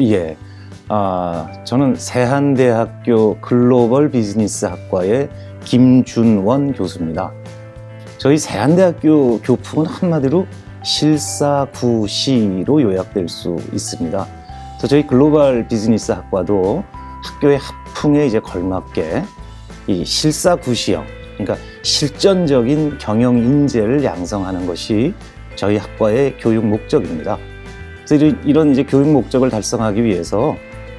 예. 아, 저는 세한대학교 글로벌 비즈니스 학과의 김준원 교수입니다. 저희 세한대학교 교풍은 한마디로 실사구시로 요약될 수 있습니다. 그래서 저희 글로벌 비즈니스 학과도 학교의 학풍에 이제 걸맞게 이 실사구시형, 그러니까 실전적인 경영 인재를 양성하는 것이 저희 학과의 교육 목적입니다. 그래서 이런 이제 교육 목적을 달성하기 위해서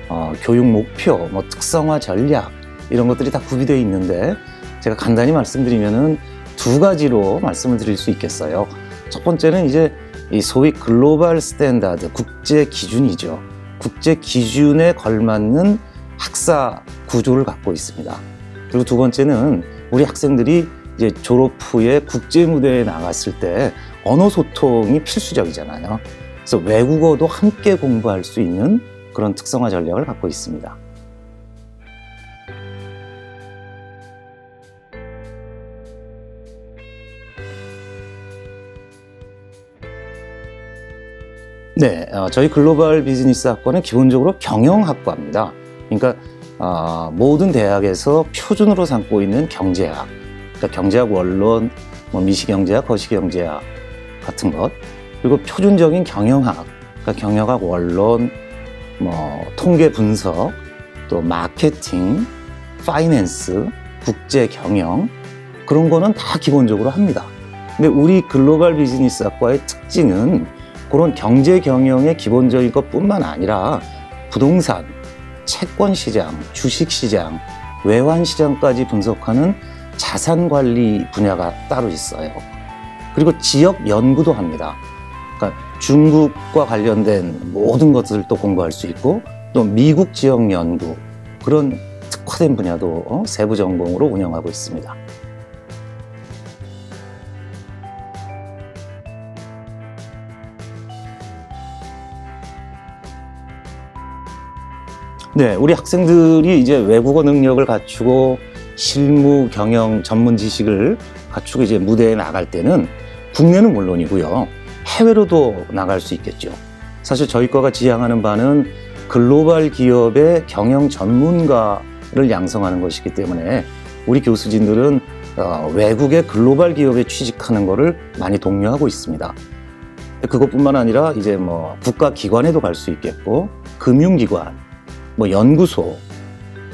어, 교육 목표, 뭐 특성화 전략 이런 것들이 다 구비되어 있는데 제가 간단히 말씀드리면은 두 가지로 말씀을 드릴 수 있겠어요. 첫 번째는 이제 이 소위 global standard, 국제 기준이죠. 국제 기준에 걸맞는 학사 구조를 갖고 있습니다. 그리고 두 번째는 우리 학생들이 이제 졸업 후에 국제 무대에 나갔을 때 언어 소통이 필수적이잖아요. 그래서 외국어도 함께 공부할 수 있는 그런 특성화 전략을 갖고 있습니다. 네, 어, 저희 글로벌 비즈니스 학과는 기본적으로 경영학과입니다. 그러니까 어, 모든 대학에서 표준으로 삼고 있는 경제학, 그러니까 경제학 원론, 뭐 미시경제학, 거시경제학 같은 것, 그리고 표준적인 경영학, 그러니까 경영학 원론, 뭐 통계 분석, 또 마케팅, 파이낸스, 국제 경영 그런 거는 다 기본적으로 합니다. 근데 우리 글로벌 비즈니스 학과의 특징은 그런 경제 경영의 기본적인 것뿐만 아니라 부동산, 채권 시장, 주식 시장, 외환 시장까지 분석하는 자산 관리 분야가 따로 있어요. 그리고 지역 연구도 합니다. 그러니까 중국과 관련된 모든 것들을 또 공부할 수 있고 또 미국 지역 연구 그런 특화된 분야도 어, 세부 전공으로 운영하고 있습니다. 네, 우리 학생들이 이제 외국어 능력을 갖추고 실무 경영 전문 지식을 갖추고 이제 무대에 나갈 때는 국내는 물론이고요. 해외로도 나갈 수 있겠죠. 사실 저희 과가 지향하는 바는 글로벌 기업의 경영 전문가를 양성하는 것이기 때문에 우리 교수진들은 어, 외국의 글로벌 기업에 취직하는 것을 많이 독려하고 있습니다. 그것뿐만 아니라 이제 뭐 국가 기관에도 갈 수 있겠고 금융기관, 뭐 연구소,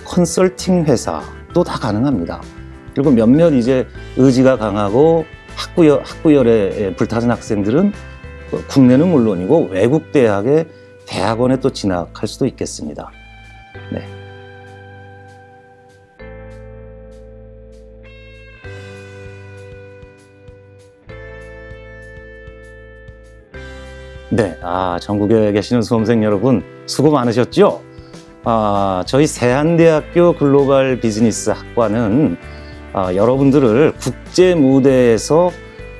컨설팅 회사도 다 가능합니다. 그리고 몇몇 이제 의지가 강하고 학구열, 학구열에 불타는 학생들은 그 국내는 물론이고 외국 대학의 대학원에 또 진학할 수도 있겠습니다. 네. 네, 아, 전국에 계시는 수험생 여러분 수고 많으셨죠? 아, 저희 세한대학교 글로벌 비즈니스 학과는 아, 여러분들을 국제 무대에서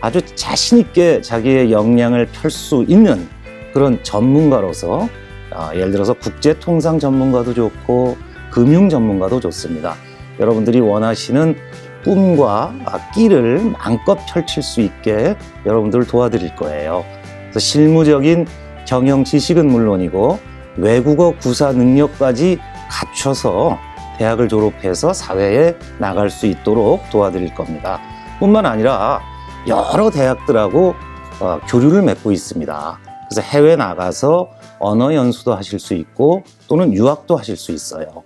아주 자신 있게 자기의 역량을 펼 수 있는 그런 전문가로서 아, 예를 들어서 국제 통상 전문가도 좋고 금융 전문가도 좋습니다. 여러분들이 원하시는 꿈과 끼를 마음껏 펼칠 수 있게 여러분들을 도와드릴 거예요. 실무적인 경영 지식은 물론이고 외국어 구사 능력까지 갖춰서 대학을 졸업해서 사회에 나갈 수 있도록 도와드릴 겁니다. 뿐만 아니라 여러 대학들하고 어, 교류를 맺고 있습니다. 그래서 해외 나가서 언어 연수도 하실 수 있고 또는 유학도 하실 수 있어요.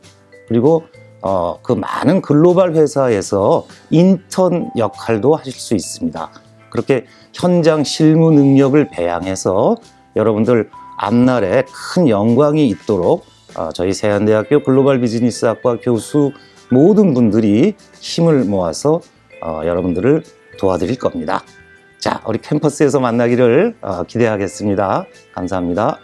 그리고 어, 그 많은 글로벌 회사에서 인턴 역할도 하실 수 있습니다. 그렇게 현장 실무 능력을 배양해서 여러분들 앞날에 큰 영광이 있도록 어, 저희 세안대학교 글로벌 비즈니스학과 교수 모든 분들이 힘을 모아서 어, 여러분들을 도와드릴 겁니다. 자, 우리 캠퍼스에서 만나기를 어, 기대하겠습니다. 감사합니다.